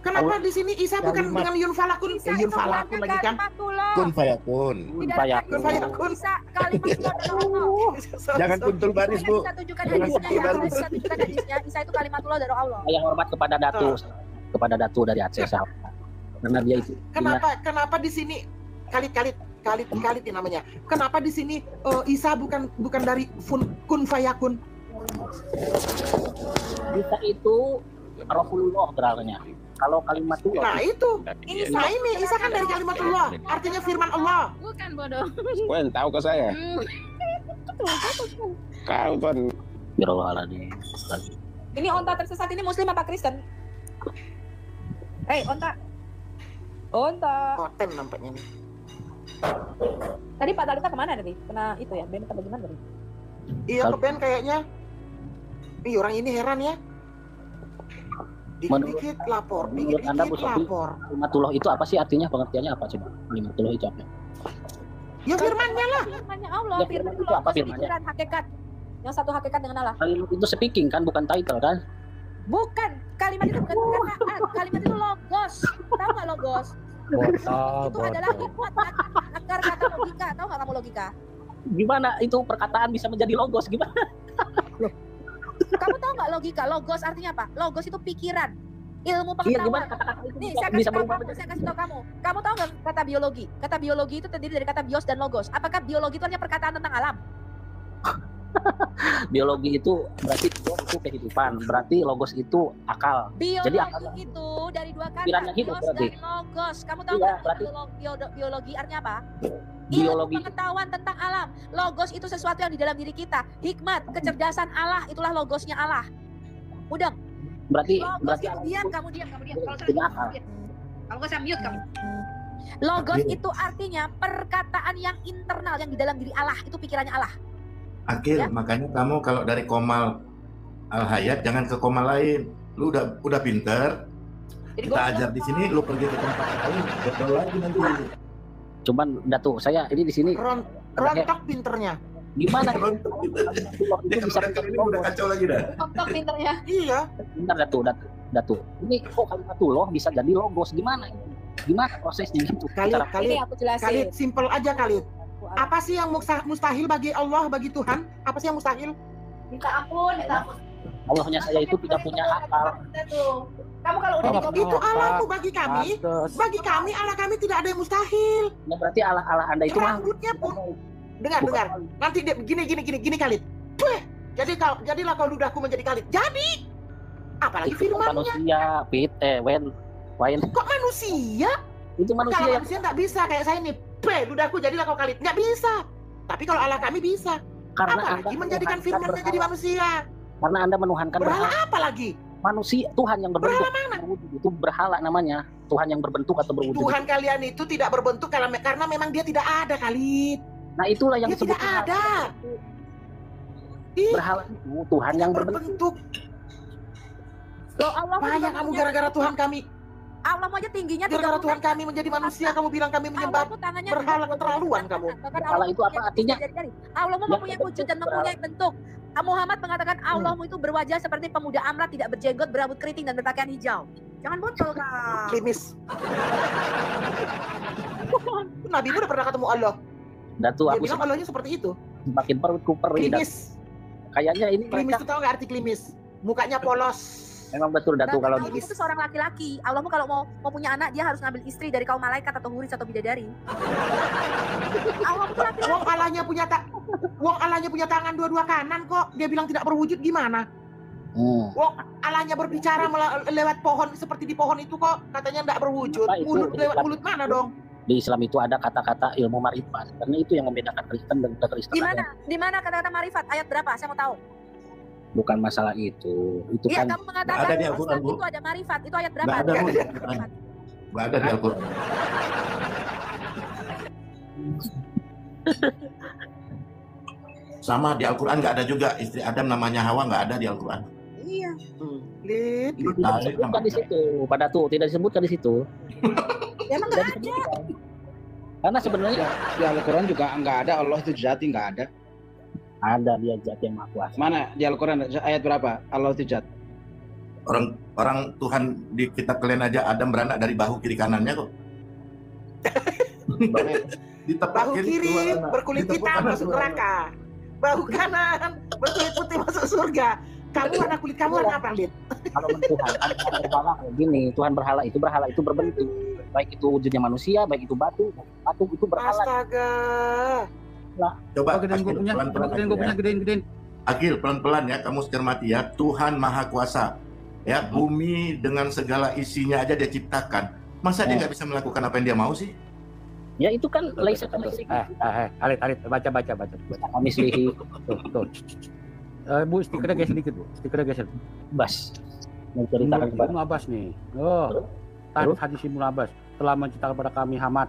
B: Kenapa di sini Isa bukan
F: Kalimat.
B: dengan yun falakun?
C: Isa
B: Eh,
C: itu
B: yun falakun lagi kan?
F: Kun fayakun.
C: Tidak
E: Fayakun.
C: ada
B: Fayakun.
C: Isa kalimatullah dari Allah.
F: Jangan kuntul baris, Bu.
C: bisa tunjukkan
F: Jangan
C: hadisnya
F: kuntul
C: ya. Saya
F: baris.
C: bisa tunjukkan hadisnya. Isa itu kalimatullah dari Allah.
E: Saya hormat kepada Datu, kepada Datu dari Aceh saya hormat. Karena dia itu
B: Kenapa? Kenapa di sini kalit-kalit ini namanya? Kenapa di sini eh, Isa bukan bukan dari fun, kun fayakun?
E: Isa itu Rasulullah berarti. Kalau kalimat itu
B: Nah itu.
C: Ini
B: Nah ini Isa kan dari kalimatullah, artinya firman Allah.
C: bukan bodoh.
G: Kau tahu ke saya. Kau kan
E: Birallahaladim.
C: Ini onta tersesat ini muslim apa Kristen? Hei, onta. Onta.
B: Konten nampaknya nih.
C: Tadi Pak Talita ke mana tadi? Kena itu ya, band apa gimana tadi?
B: Iya ke band kayaknya. Ih orang ini heran ya.
E: Menurut-
B: Dikit-dikit lapor,
E: menurut Anda, Bu
B: dikit-dikit
E: Sofi?
B: lapor.
E: Kalimatullah itu apa sih artinya? Pengertiannya apa coba? Kalimatullah itu apa?
B: Ya firmannya lah.
C: Firmannya Allah,
E: Ya,
C: firman
E: firman
C: itu
E: apa firmannya?
C: pikiran, hakikat. Yang satu hakikat dengan Allah.
E: Kalimat itu speaking kan, bukan title kan?
C: Bukan, kalimat itu bukan perkataan, kalimat itu logos. Tahu nggak logos?
F: Bodoh,
C: itu adalah hikmat akar kata logika. Tahu nggak kamu logika?
E: Gimana itu perkataan bisa menjadi logos? Gimana?
C: Kamu tahu nggak logika? Logos artinya apa? Logos itu pikiran, ilmu
E: Iya,
C: pengetahuan.
E: gimana kata-kata itu
C: Nih,
E: bisa,
C: saya
E: bisa
C: kasih tahu
E: berubah
C: kamu, saya kasih tahu kamu. Kamu tahu nggak kata biologi? Kata biologi itu terdiri dari kata bios dan logos. Apakah biologi itu hanya perkataan tentang alam?
E: Biologi itu berarti bios itu kehidupan, berarti logos itu akal.
C: Biologi
E: akal-
C: itu dari dua kata,
E: Pikirannya hidup berarti.
C: logos. Kamu tahu
E: Iya, berarti-
C: biologi, biolo- biologi artinya apa?
E: Biologi
C: Ilmu pengetahuan tentang alam. Logos itu sesuatu yang di dalam diri kita. Hikmat, kecerdasan Allah, itulah logosnya Allah. Udah,
E: berarti
C: logos
E: berarti
C: itu diam, kamu diam, kamu diam. Kalau saya. Kalau saya mute kamu. Logos itu artinya perkataan yang internal yang di dalam diri Allah, itu pikirannya Allah.
F: Akil,
C: Ya.
F: makanya kamu kalau dari Komal Al Hayat jangan ke Komal lain. Lu udah udah pinter,
C: Jadi
F: kita ajar di sini, lu pergi ke tempat lain, betul lagi nanti.
E: cuman Datu, saya ini di sini
B: Ron, rontok pinternya.
E: Gimana?
F: Rontok.
E: Kalimatullah
F: Dia
E: bisa
F: ini udah kacau lagi dah.
C: Tok pinternya.
B: Iya.
E: Bentar Datu, Datu, Datu. Ini kok kalimatullah bisa jadi logos gimana? Gimana prosesnya gitu?
B: Kali kali
C: Ini aku jelasin.
B: kali simple aja kali. Apa sih yang musta- mustahil bagi Allah bagi Tuhan? Apa sih yang mustahil?
C: Minta ampun, minta ampun.
E: Allahnya saya itu tidak punya akal.
C: Kamu kalau udah
H: Oh,
B: Itu Allahmu bagi kami. Bagi kami Allah kami tidak ada yang mustahil.
E: Ya berarti Allah Allah Anda itu mah
B: Rambutnya pun dengar dengar. Nanti dia gini gini gini gini kali. Puh. Jadi kalau jadilah kau ludahku menjadi kali. Jadi apalagi
E: itu
B: firmannya
E: manusia, Pit, eh, Wen, Wain,
B: kok manusia?
E: itu manusia
B: Kalau
E: yang
B: manusia nggak bisa kayak saya nih. Puh, ludahku jadilah kau kali. Nggak bisa. Tapi kalau Allah kami bisa.
E: karena Anda
B: Apalagi menjadikan
E: menuhankan
B: firmannya jadi manusia.
E: Karena Anda menuhankan
B: Berhala
E: berhala.
B: apa lagi?
E: Manusia, Tuhan yang berbentuk
B: Berhala mana?
E: berwujud itu berhala namanya. Tuhan yang berbentuk atau berwujud.
B: Tuhan kalian itu tidak berbentuk karena karena memang dia tidak ada kali.
E: Nah, itulah yang
B: Dia
E: disebut
B: tidak ada.
E: Berhala itu Tuhan yang berbentuk.
B: berbentuk.
C: Loh, Allah
B: Banyak kamu gara-gara Tuhan kami,
C: Allah mau aja tingginya
B: gara-gara
C: 30
B: Tuhan kami menjadi manusia, kamu bilang kami menyembah berhala
C: 30
B: keterlaluan kamu.
E: Berhala
C: Allah
E: itu apa artinya?
C: Allah
E: Yang
C: mempunyai wujud dan mempunyai bentuk. Ah, Muhammad mengatakan Allahmu itu berwajah seperti pemuda Amrat tidak berjenggot, berambut keriting dan berpakaian hijau. Jangan bocor kak.
B: Klimis. Nabi udah pernah ketemu Allah.
E: Datu
B: Dia
E: aku
B: bilang Allahnya seperti itu.
E: semakin perutku perih.
B: Klimis.
E: Kayaknya ini
B: Klimis itu tahu nggak arti klimis? Mukanya polos.
E: Memang betul Datu kalau
C: Allahmu itu seorang laki-laki. Allahmu kalau mau mau punya anak dia harus ngambil istri dari kaum malaikat atau huris atau bidadari. Allahmu itu laki-laki.
B: Wong Allahnya punya tak, Wong Allahnya punya tangan dua-dua kanan kok. Dia bilang tidak berwujud gimana?
E: Hmm.
B: Wong Allahnya berbicara lewat pohon seperti di pohon itu kok katanya tidak berwujud.
E: Itu?
B: Mulut lewat mulut mana dong?
E: di Islam itu ada kata-kata ilmu marifat karena itu yang membedakan Kristen dan Kristen
C: Di mana? Di mana kata-kata marifat? Ayat berapa? Saya mau tahu.
E: Bukan masalah itu itu
C: Iya,
E: kan
C: kamu mengatakan
F: ada di Al-Quran, Bu.
C: itu ada marifat. Itu ayat berapa?
F: Nggak ada,
C: Ada
F: Bu, di Al-Quran.
C: marifat.
F: Nggak ada di Al-Quran. Sama di Al-Quran nggak ada juga istri Adam namanya Hawa nggak ada di Al-Quran.
C: Iya.
B: Lid,
E: tidak disebutkan di situ pada tuh tidak disebutkan di situ
C: Ya, emang
E: tidak
C: nggak ada.
E: karena sebenarnya
D: Di Al-Quran juga nggak ada Allah itu jati nggak ada.
E: Ada dia zat yang maha kuasa
D: Mana di Al-Quran ayat berapa? Allah itu jati.
F: Orang orang Tuhan di kitab kalian aja Adam beranak dari bahu kiri kanannya kok. di tepat
B: bahu kiri
F: anak.
B: berkulit hitam masuk
F: anak.
B: neraka. Bahu kanan berkulit putih masuk surga. Kamu warna kulit kamu warna apa, Lid?
E: kalau mentuhankan Tuhan berhala kayak gini Tuhan berhala itu berhala itu berbentuk baik itu wujudnya manusia baik itu batu batu itu berhala
B: Astaga.
F: Coba
H: Oh, gedein gue
F: Akil,
H: punya,
F: pelan-pelan
H: gedein gue punya,
F: ya.
H: gedein, gedein.
F: Akil pelan-pelan ya kamu cermati ya Tuhan maha kuasa ya bumi dengan segala isinya aja dia ciptakan masa dia
E: Oh.
F: nggak bisa melakukan apa yang dia mau sih
E: ya itu kan laisa kamislihi
H: Eh, eh, eh, Alit, Alit, baca, baca, baca. baca.
E: kamislihi
H: Tuh, tuh. Eh, Bu, stikernya geser dikit, Bu. Stikernya geser.
E: bas menceritakan kepada
H: Ibnu Abbas nih. Oh, tarif hadis Ibnu Abbas telah menciptakan kepada kami Hamad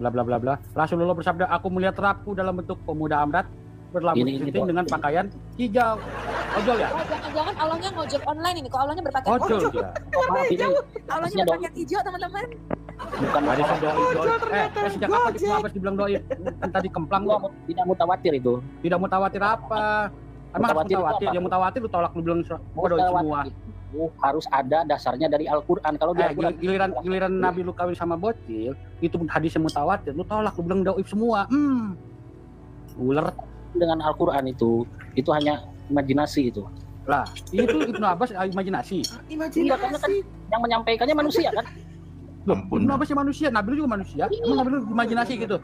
H: bla bla bla bla. Rasulullah bersabda, aku melihat ratu dalam bentuk pemuda amrat berlabuh
E: Ini-
H: keriting dengan pakaian hijau. Ojol ya?
C: Jangan-jangan Allahnya ngojek online ini. Kok Allahnya berpakaian
H: Ojol
B: Ojol.
H: ya.
E: maaf ini
C: Allahnya berpakaian hijau, teman-teman.
E: bukan
H: Hadis
E: orang
H: doi,
B: Ojol.
H: Eh,
B: ternyata
H: eh, sejak kapan. Ibnu Abbas dibilang doi? Kan tadi kemplang gua.
E: mut- tidak mutawatir itu
H: Tidak mutawatir apa? Emang harus
E: Mutawatir itu
H: mutawatir?
E: apa?
H: Yang mutawatir lu tolak lu bilang doi semua.
E: Itu harus ada dasarnya dari Al-Quran kalau di
H: Eh,
E: Al-Quran
H: gil- giliran giliran Nabi lu kawin sama bocil, itu hadis yang mutawatir, lu tolak lu bilang doib semua. Hmm. Ular
E: dengan Al-Quran itu itu hanya imajinasi itu
H: lah. Itu Ibnu Abbas ah, imajinasi.
E: Iya, karena kan-
B: Imajinasi.
E: yang menyampaikannya manusia kan
H: Loh,
F: Ampun.
H: Ibnu Abbas ya manusia, Nabi lu juga manusia. Emang Nabi lu imajinasi gitu.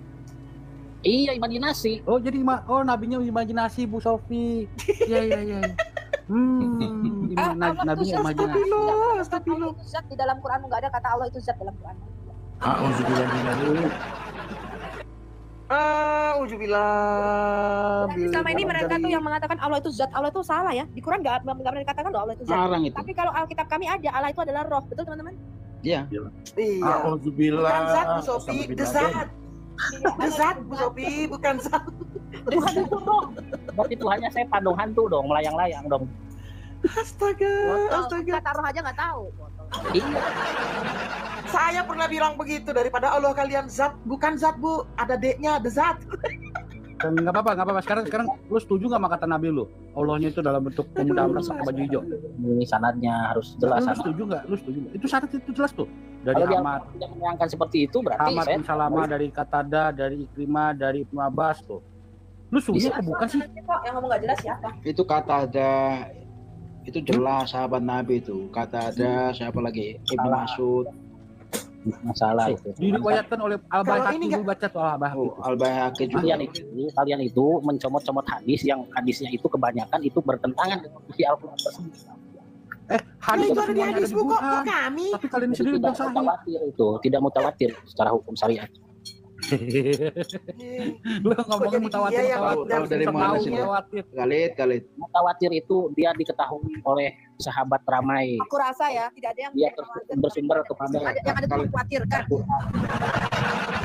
E: iya imajinasi
H: Oh, jadi oh nabinya imajinasi Bu Sofi. Iya iya iya. Hmm,
C: Ah,
H: ima-
C: Allah
H: nabinya
C: tuh zat.
B: Astagfirullah, astagfirullah.
C: di dalam Quran nggak ada kata Allah itu zat dalam Quran.
F: A'udzubillah min dzalik.
B: Ah, ujubillah.
C: Tapi selama ini mereka tuh yang mengatakan Allah itu zat, Allah itu salah ya. Di Quran nggak nggak pernah dikatakan loh Allah itu zat.
D: Larang itu.
C: Tapi kalau Alkitab kami ada Allah itu adalah roh, betul teman-teman?
D: Iya.
B: Iya.
F: A'udzubillah.
B: Bukan zat, Sofi.
F: Bin
B: zat. Zat, Bu Sofi. Bukan zat.
E: Tuhan itu dong berarti Tuhannya setan dong hantu dong melayang-layang dong
B: Astaga,
C: Botol.
B: astaga.
C: Kata roh aja nggak tahu.
E: Iya
B: Saya pernah bilang begitu daripada Allah kalian zat, bukan zat bu, ada D-nya, the zat.
H: Dan nggak apa-apa, nggak apa-apa. Sekarang sekarang lu setuju nggak sama kata Nabi lu? Allahnya itu dalam bentuk pemuda pakai baju hijau.
E: Ini sanadnya harus jelas.
H: Lu
E: sanad.
H: setuju nggak? Lu setuju nggak? Itu syarat itu jelas tuh. Dari
E: Kalau
H: Ahmad,
E: tidak menerangkan seperti itu berarti
H: Ahmad
E: saya
H: bin Salama, dari Katada, dari Ikrimah, dari Ibnu Abbas tuh. Lu setuju apa bukan sih?
C: Kok yang ngomong nggak jelas siapa?
D: Itu kata ada itu jelas sahabat Nabi itu. Kata ada siapa lagi? Ibnu
E: Salah.
D: Mas'ud.
E: Masalah itu.
H: Diriwayatkan oleh Al Baihaqi
B: ini
H: dulu baca tuh Al Baihaqi.
D: Oh, Al-Baihaqi juga.
E: Kalian itu, kalian itu mencomot-comot hadis yang hadisnya itu kebanyakan itu bertentangan dengan isi Al-Quran tersebut.
H: Eh, hadis
B: itu ada di kok
H: Quran.
B: kami.
H: Tapi kalian
E: Itu
H: sendiri
E: tidak mutawatir itu, tidak mutawatir secara hukum syariat.
H: Lu ngomongin
B: jadi
H: mutawatir, mutawatir.
D: tahu dari mana sih,
H: mutawatir.
D: Khalid, Khalid.
E: Mutawatir itu dia diketahui oleh sahabat ramai.
C: Aku rasa ya tidak ada yang
E: terus bersumber kepada
C: ada yang ada
D: Kalau-
C: mengkhawatirkan.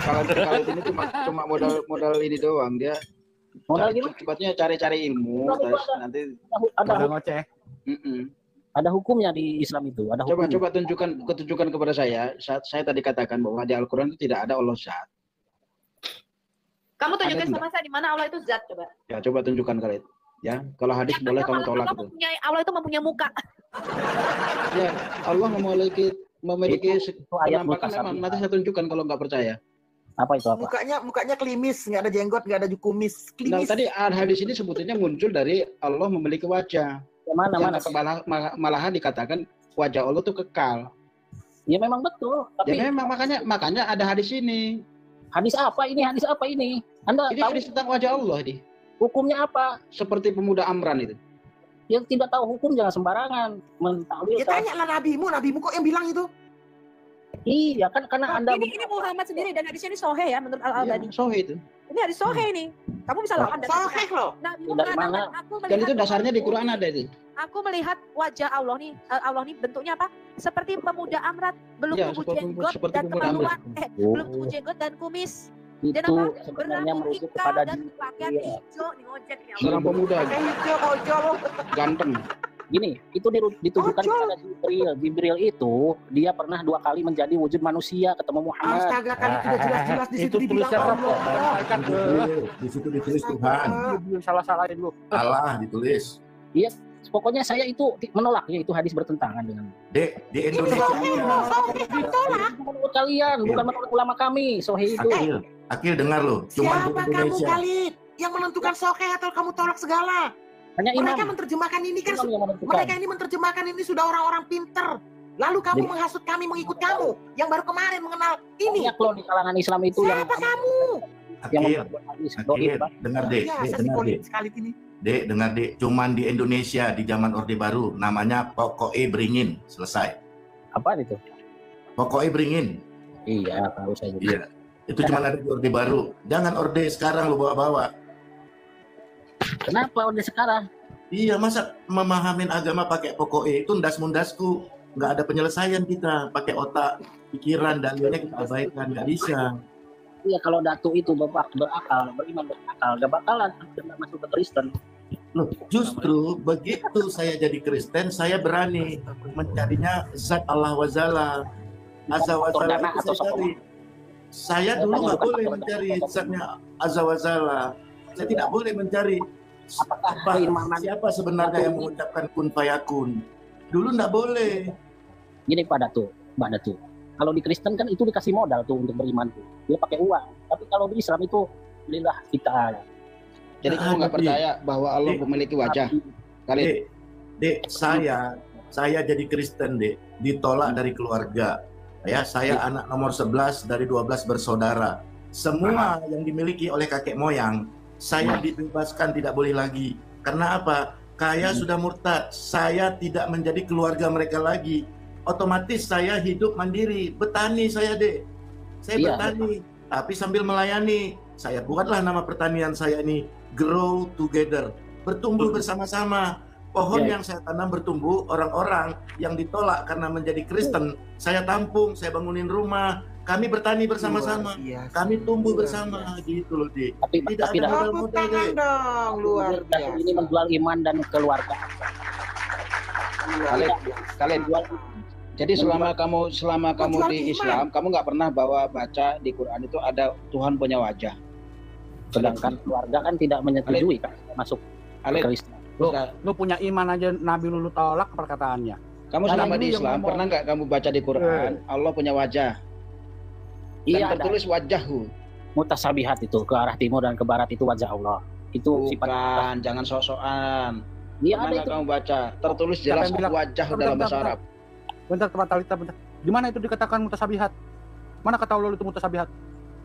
D: Kalau Khalid ini cuma cuma modal modal ini doang dia.
E: modal gimana?
D: Cepatnya cari-cari ilmu, terus nanti
E: Ada,
H: Ada ngoceh.
E: ada hukumnya di Islam itu, ada
D: Coba
E: hukumnya.
D: coba tunjukkan ketunjukkan kepada saya. Saat saya tadi katakan bahwa di Al-Qur'an itu tidak ada Allah zat.
C: Kamu tunjukin
D: Ada
C: sama saya di mana Allah itu zat coba.
D: Ya, coba tunjukkan Khalid. Ya, kalau hadis
C: Ya,
D: boleh kamu
C: Allah
D: tolak
C: itu Allah itu mempunyai muka.
D: Ya, Allah memiliki memiliki
E: Itu ayat
D: penampakan
E: muka
D: memang. Nanti saya tunjukkan kalau nggak percaya.
E: Apa itu apa?
B: Mukanya mukanya klimis, nggak ada jenggot, nggak ada kumis.
D: Nah,
B: Klimis.
D: tadi al- hadis ini sebetulnya muncul dari Allah memiliki wajah.
E: Yang mana mana?
D: malah, malah- malahan dikatakan wajah Allah itu kekal.
E: Ya memang betul, tapi
D: Ya memang makanya makanya ada hadis ini.
E: hadis apa ini? Hadis apa ini? Anda
D: Ini
E: tahu
D: hadis tentang wajah Allah ini.
E: Hukumnya apa?
D: Seperti pemuda Amran itu.
E: Yang tidak tahu hukum jangan sembarangan
B: Ya
E: mentakwilkan.
B: tanya lah nabimu, nabimu kok yang bilang itu?
E: Iya kan karena Anda
C: Ini ini Muhammad sendiri dan hadisnya ini sohe ya menurut Al
D: Ya,
C: Albani.
D: sohi itu.
C: Ini hadis sohe nih. Kamu bisa lawan dan
B: Sahih loh.
C: Nah,
E: Dari mana?
C: Aku
D: Dan itu
C: melihat
D: dasarnya di Quran ada itu.
C: Aku melihat wajah Allah nih, eh, Allah nih bentuknya apa? Seperti pemuda Amrat, belum
D: Ya,
C: tumbuh jenggot dan kemaluan, eh,
E: Oh,
C: belum tumbuh jenggot dan kumis.
E: Itu sebenarnya merujuk kepada
C: dan pakaian
E: Iya.
C: hijau nih ojek nih.
D: Seorang pemuda ganteng.
E: gini, itu ditujukan
B: Ojol.
E: kepada Jibril. Jibril itu dia pernah dua kali menjadi wujud manusia ketemu Muhammad.
B: Astaga kan itu udah jelas-jelas di situ
H: Itu
B: dibilang Allah.
F: Di situ ditulis Tuhan.
H: Salah-salahin lu.
F: Allah ditulis.
E: Pokoknya saya itu menolak ya itu hadis bertentangan dengan
F: di
B: Ini
F: Indonesia
B: loh,
E: menurut kalian, bukan menurut ulama kami. Sohi itu.
F: Akil, Akil dengar lo. Cuma di
B: Siapa kamu
F: Indonesia.
B: Khalid yang menentukan sohih atau kamu tolak segala?
E: Hanya imam.
B: Mereka menerjemahkan ini kan
E: yang
B: mereka ini menerjemahkan ini sudah orang-orang pinter. Lalu kamu
E: Jadi-
B: menghasut kami mengikut kamu yang baru kemarin mengenal ini.
E: Banyak loh di kalangan Islam itu yang
B: Siapa kamu?
E: yang
F: Akil, dengar
B: Ya,
F: dek,
B: saya
F: dengar
B: politik sekali ini.
F: Dek, dengar dek. Cuman di Indonesia di zaman Orde Baru namanya Pokoknya Beringin. Selesai.
E: Apa itu?
F: Pokoknya Beringin.
E: Iya, tahu saya juga.
F: Iya. Itu cuma ada di Orde Baru. Jangan Orde sekarang lo bawa-bawa.
E: Kenapa udah sekarang?
F: Iya, masa memahamin agama pakai pokoknya itu ndas mundasku. Nggak ada penyelesaian kita. Pakai otak, pikiran, dan lainnya kita abaikan. Nggak bisa.
E: Iya, kalau datu itu bapak berakal, beriman berakal, gak bakalan kena masuk ke Kristen.
F: Loh, justru begitu saya jadi Kristen, saya berani mencarinya zat Allah wazala. Azza wa
E: Faktor
F: Jalla
E: dana
F: itu saya cari. Saya dulu nggak boleh mencari zatnya Azza wa Jalla. Saya tidak boleh mencari apa, siapa sebenarnya yang mengucapkan kun fayakun. Dulu nggak boleh.
E: gini Pak Datu, Mbak Datu. Kalau di Kristen kan itu dikasih modal tuh untuk beriman tuh. Dia pakai uang. Tapi kalau di Islam itu lillah kita.
D: Jadi kamu nggak percaya bahwa Allah memiliki wajah. Khalid,
F: Dek, dek, saya saya jadi Kristen, dek, ditolak dari keluarga. Ya, saya anak nomor 11 dari 12 bersaudara. Semua yang dimiliki oleh kakek moyang, saya dibebaskan tidak boleh lagi. Karena apa? Kaya sudah murtad. Saya tidak menjadi keluarga mereka lagi. Otomatis saya hidup mandiri, betani saya, Dek. Saya
E: Iya.
F: bertani, tapi sambil melayani. Saya buatlah nama pertanian saya ini Grow Together. Bertumbuh bersama-sama. Pohon
E: Iya.
F: yang saya tanam bertumbuh, orang-orang yang ditolak karena menjadi Kristen, saya tampung, saya bangunin rumah, kami bertani bersama-sama,
B: Luar biasa.
F: kami tumbuh
B: Luar
F: bersama
B: biasa.
F: gitu loh, Dik.
E: Tapi
F: Tidak
E: tapi
F: ada
E: Datu,
F: modal
B: Tepuk
F: modal,
B: tangan
F: Dek.
B: dong, luar biasa.
E: ini menjual iman dan keluarga.
D: Khalid.
E: Menjual
D: Jadi selama kamu selama kamu di. Islam, kamu nggak pernah bawa baca di Quran itu ada Tuhan punya wajah.
E: sedangkan keluarga kan tidak menyetujui kan masuk
D: Alif,
E: Kristen
H: Lu,
D: Nah.
H: lu punya iman aja Nabi lu, lu tolak perkataannya.
D: kamu
H: Nah,
D: selama di Islam pernah nggak kamu baca di Quran Allah punya wajah? Dan
E: iya ada.
D: tertulis wajahku.
E: Mutasabihat itu ke arah timur dan ke barat itu wajah Allah. Itu sifat
D: bukan jangan sok-sokan.
E: Dia
D: pernah
E: ada itu.
D: kamu baca? Tertulis jelas
H: bilang?
D: wajah dalam bahasa. Arab
H: Bentar tempat talita bentar. Di mana itu dikatakan mutasabihat? Mana kata Allah itu mutasabihat?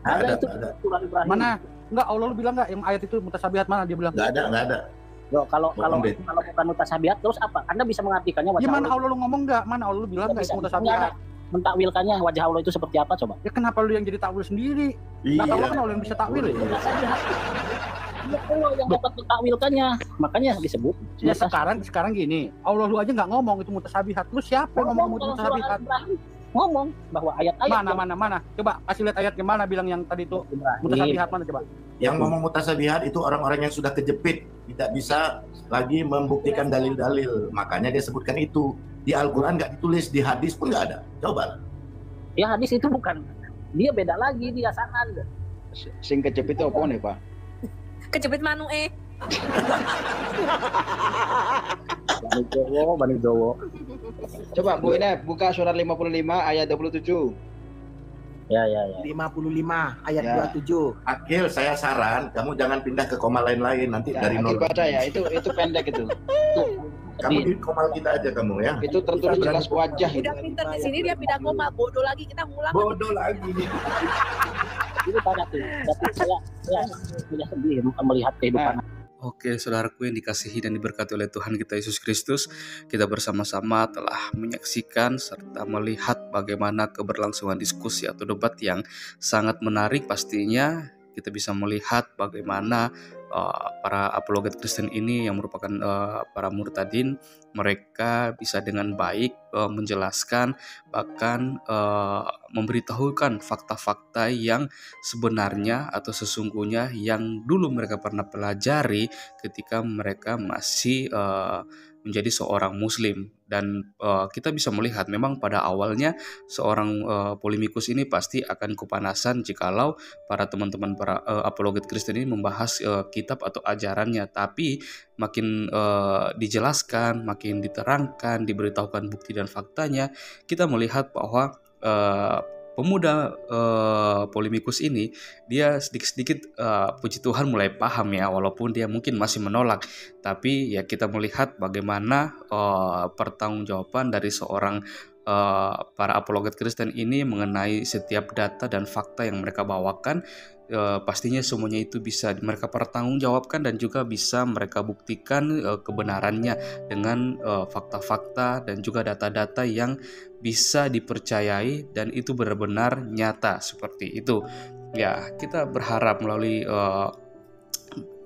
E: Ada,
F: ada,
E: itu
F: nggak ada.
E: surah Ibrahim
H: Mana? Enggak, Allah lu bilang enggak yang ayat itu mutasabihat mana dia bilang?
F: Nggak ada, nggak ada.
E: Yo, kalau kalau kalau bukan mutasabihat terus apa anda bisa mengartikannya wajah
H: Gimana
E: Allah
H: Allah lu ngomong enggak? Mana Allah lu bilang enggak
E: Nggak
H: itu mutasabihat?
E: mentakwilkannya wajah Allah itu seperti apa coba
H: Ya kenapa lu yang jadi takwil sendiri?
F: Iya.
H: Kata Allah kan Allah yang bisa takwil ya.
E: Allah yang dapat mentakwilkannya makanya disebut
H: Ya sekarang sekarang gini, Allah lu aja nggak ngomong itu mutasabihat. Lu siapa ngomong
E: ngomong
H: mutasabihat?
E: Ngomong bahwa ayat-ayat
H: Mana mana mana? Coba kasih lihat ayat gimana bilang yang tadi itu mutasabihat mana coba?
F: Yang ngomong mutasabihat itu orang-orang yang sudah kejepit, tidak bisa lagi membuktikan dalil-dalil. Makanya dia sebutkan itu. Di Al-Quran nggak ditulis, di hadis pun nggak ada. Coba.
E: ya hadis itu bukan dia beda lagi dia sanad
D: sing kejepit itu apa nih pak
C: Kejepit manu eh.
E: Bani Jowo Bani Jowo
D: coba Bu Ine buka surat 55 ayat 27
E: ya ya ya
B: 55 ayat
D: Ya.
B: 27.
F: Akil, saya saran, kamu jangan pindah ke koma lain-lain. Nanti
D: ya,
F: dari nol.
D: baca ya itu itu pendek itu
F: Kamu di koma kita aja kamu ya.
D: itu tertulis jelas wajah itu
C: Udah pinter di sini dia pindah koma bodoh lagi kita ngulang.
F: Bodoh lagi.
E: itu tanya tuh berarti saya saya punya sedih melihat kehidupan
A: Oke, saudaraku yang dikasihi dan diberkati oleh Tuhan kita Yesus Kristus, kita bersama-sama telah menyaksikan serta melihat bagaimana keberlangsungan diskusi atau debat yang sangat menarik pastinya. Kita bisa melihat bagaimana uh, para apologet Kristen ini yang merupakan uh, para murtadin, mereka bisa dengan baik uh, menjelaskan bahkan uh, memberitahukan fakta-fakta yang sebenarnya atau sesungguhnya yang dulu mereka pernah pelajari ketika mereka masih uh, menjadi seorang muslim. Dan uh, kita bisa melihat memang pada awalnya seorang uh, polemikus ini pasti akan kepanasan jikalau para teman-teman para uh, apologet Kristen ini membahas uh, kitab atau ajarannya. Tapi makin uh, dijelaskan makin diterangkan diberitahukan bukti dan faktanya kita melihat bahwa uh, pemuda uh, polemikus ini dia sedikit-sedikit uh, puji Tuhan mulai paham ya walaupun dia mungkin masih menolak. Tapi ya kita melihat bagaimana uh, pertanggungjawaban dari seorang uh, para apologet Kristen ini mengenai setiap data dan fakta yang mereka bawakan uh, pastinya semuanya itu bisa mereka pertanggungjawabkan dan juga bisa mereka buktikan uh, kebenarannya dengan uh, fakta-fakta dan juga data-data yang bisa dipercayai dan itu benar-benar nyata seperti itu. Ya, kita berharap melalui uh,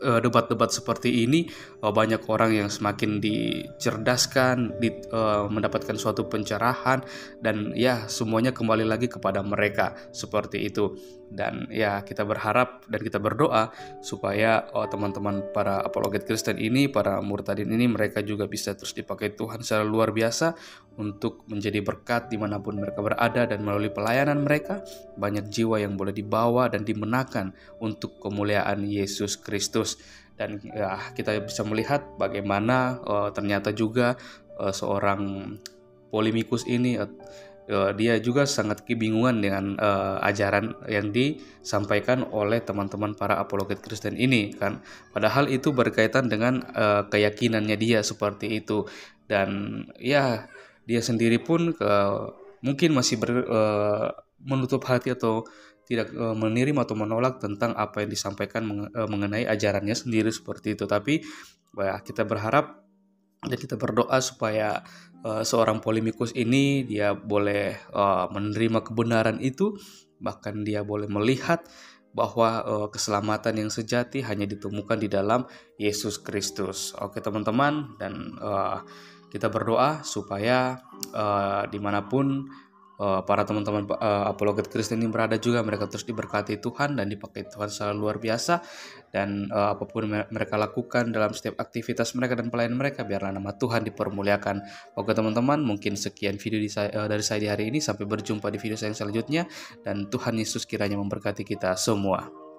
A: debat-debat seperti ini uh, banyak orang yang semakin dicerdaskan, di, uh, mendapatkan suatu pencerahan dan ya semuanya kembali lagi kepada mereka seperti itu. Dan ya kita berharap dan kita berdoa supaya teman-teman para apologet Kristen ini, para murtadin ini mereka juga bisa terus dipakai Tuhan secara luar biasa untuk menjadi berkat di mana pun mereka berada dan melalui pelayanan mereka banyak jiwa yang boleh dibawa dan dimenangkan untuk kemuliaan Yesus Kristus dan ya kita bisa melihat bagaimana uh, ternyata juga uh, seorang polemikus ini uh, dia juga sangat kebingungan dengan uh, ajaran yang disampaikan oleh teman-teman para apologet Kristen ini kan. Padahal itu berkaitan dengan uh, keyakinannya dia seperti itu. Dan ya dia sendiri pun ke, mungkin masih ber, uh, menutup hati atau tidak uh, menerima atau menolak tentang apa yang disampaikan uh, mengenai ajarannya sendiri seperti itu. Tapi ya, kita berharap dan kita berdoa supaya uh, seorang polemikus ini dia boleh uh, menerima kebenaran itu, bahkan dia boleh melihat bahwa uh, keselamatan yang sejati hanya ditemukan di dalam Yesus Kristus. Oke teman-teman dan uh, kita berdoa supaya uh, di mana pun uh, para teman-teman uh, apologet Kristen ini berada juga mereka terus diberkati Tuhan dan dipakai Tuhan secara luar biasa dan uh, apa pun me- mereka lakukan dalam setiap aktivitas mereka dan pelayanan mereka biarlah nama Tuhan dipermuliakan. Oke teman-teman mungkin sekian video di saya- uh, dari saya di hari ini sampai berjumpa di video saya yang selanjutnya dan Tuhan Yesus kiranya memberkati kita semua.